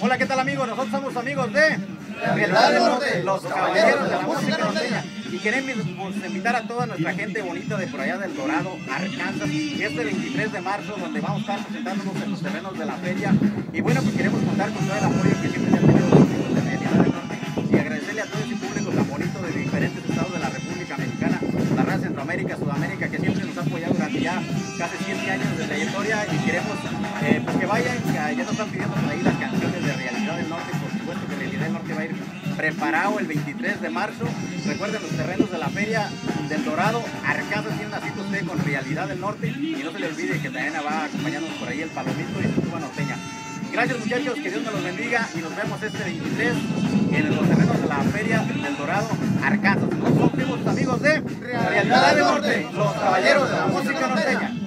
Hola, ¿qué tal amigos? Nosotros somos amigos de Realidad del Norte, los caballeros de la música norteña. Y queremos invitar a toda nuestra gente bonita de por allá del Dorado, Arkansas, este 23 de marzo, donde vamos a estar presentándonos en los terrenos de la feria. Y bueno, pues queremos contar con todo el apoyo que siempre se ha tenido los amigos de Realidad del Norte. Y agradecerle a todo ese público tan bonito de diferentes estados de la República Mexicana, la raza Centroamérica, Sudamérica, que siempre nos ha apoyado durante ya casi 7 años de trayectoria y queremos eh, pues que vayan, que ya nos están pidiendo por ahí preparado el 23 de marzo. Recuerden los terrenos de la Feria del Dorado, Arkansas tiene una usted con Realidad del Norte y no se le olvide que también va acompañándonos por ahí el Palomito y su tuba norteña. Gracias muchachos, que Dios me los bendiga y nos vemos este 23 en los terrenos de la Feria del Dorado, Arkansas. Nosotros somos amigos de Realidad del Norte, los caballeros de la música norteña.